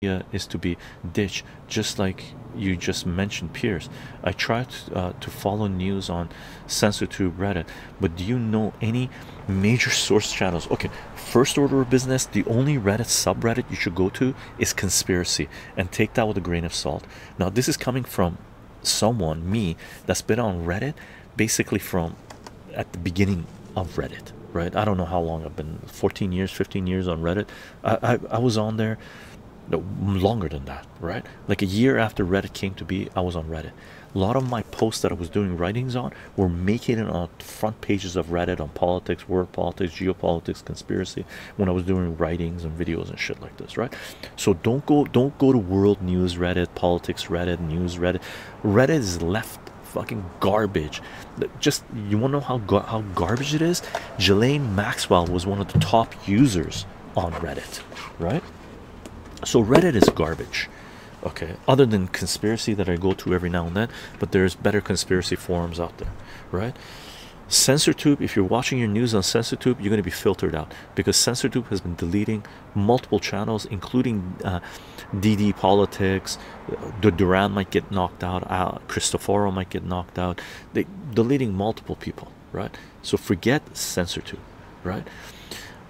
is to be ditched, just like you just mentioned, Pierce. I try to, uh, to follow news on CensorTube, Reddit, but do you know any major source channels? Okay, first order of business, the only Reddit subreddit you should go to is conspiracy, and take that with a grain of salt. Now, this is coming from someone, me, that's been on Reddit basically from at the beginning of Reddit, right? I don't know how long I've been 14 years, 15 years on Reddit. I, I, I was on there no, longer than that, right? Like a year after Reddit came to be, I was on Reddit. A lot of my posts that I was doing writings on were making it on front pages of Reddit on politics, world politics, geopolitics, conspiracy. When I was doing writings and videos and shit like this, right? So don't go, don't go to world news Reddit, politics Reddit, news Reddit. Reddit is left fucking garbage. Just you want to know how how garbage it is? Ghislaine Maxwell was one of the top users on Reddit, right? So reddit is garbage. Okay other than conspiracy that i go to every now and then but there's better conspiracy forums out there right? Censortube if you're watching your news on censortube you're going to be filtered out because censortube has been deleting multiple channels including uh, dd politics the duran might get knocked out uh, cristoforo might get knocked out. They deleting multiple people right? So forget censortube right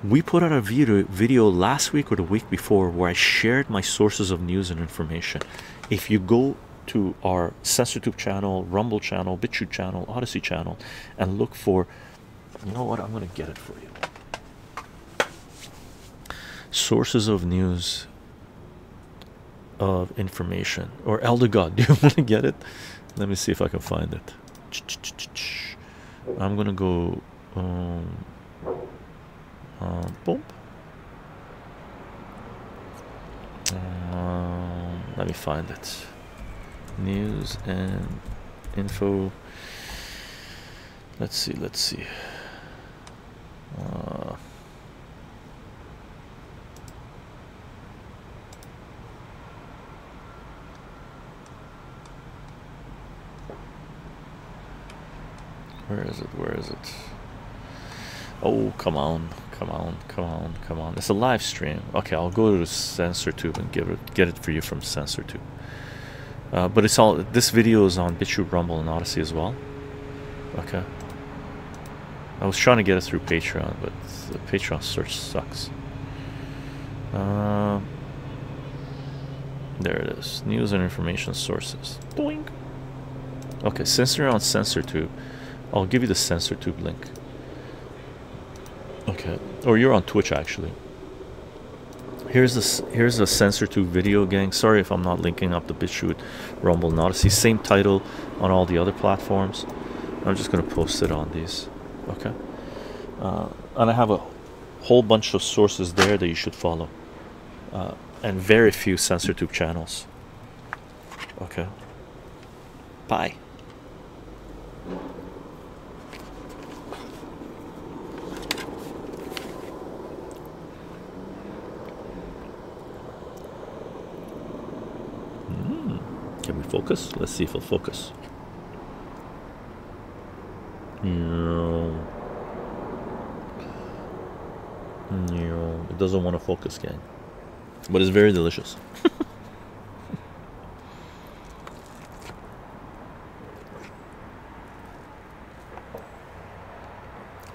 we put out a video video last week or the week before where I shared my sources of news and information. If you go to our CensorTube channel, Rumble channel, BitChute channel, Odysee channel, and look for, you know what? I'm gonna get it for you. Sources of news of information or Elder God. Do you want to get it? Let me see if I can find it. I'm gonna go. Um, uh, boom. Um, let me find it. News and info. Let's see. Let's see. Uh, where is it? Where is it? Oh, come on come on come on come on. It's a live stream. Okay i'll go to censortube and give it get it for you from censortube uh, but it's all this video is on bitchute rumble and odysee as well. Okay. I was trying to get it through patreon but the patreon search sucks. Uh, there it is. News and information sources. Doink. okay since you're on i'll give you the censortube link Okay, or you're on Twitch actually. Here's this. Here's a CensorTube video, gang. Sorry if I'm not linking up the BitChute, Rumble, Odysee. Same title on all the other platforms. I'm just gonna post it on these. Okay, uh, and I have a whole bunch of sources there that you should follow, uh, and very few CensorTube channels. Okay. Bye. Focus. Let's see if it'll focus. No no it doesn't want to focus gang. But it's very delicious.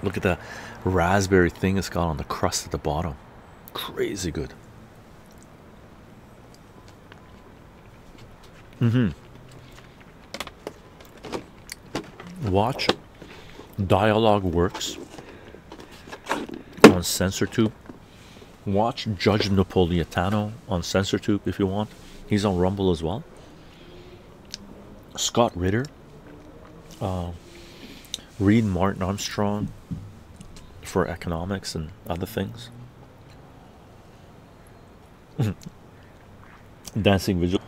Look at that raspberry thing it's got on the crust at the bottom. Crazy good Mm-hmm. Watch Dialogue Works on CensorTube. Watch Judge Napolitano on CensorTube if you want. He's on Rumble as well. Scott Ritter. Uh, read Martin Armstrong for economics and other things. Dancing visual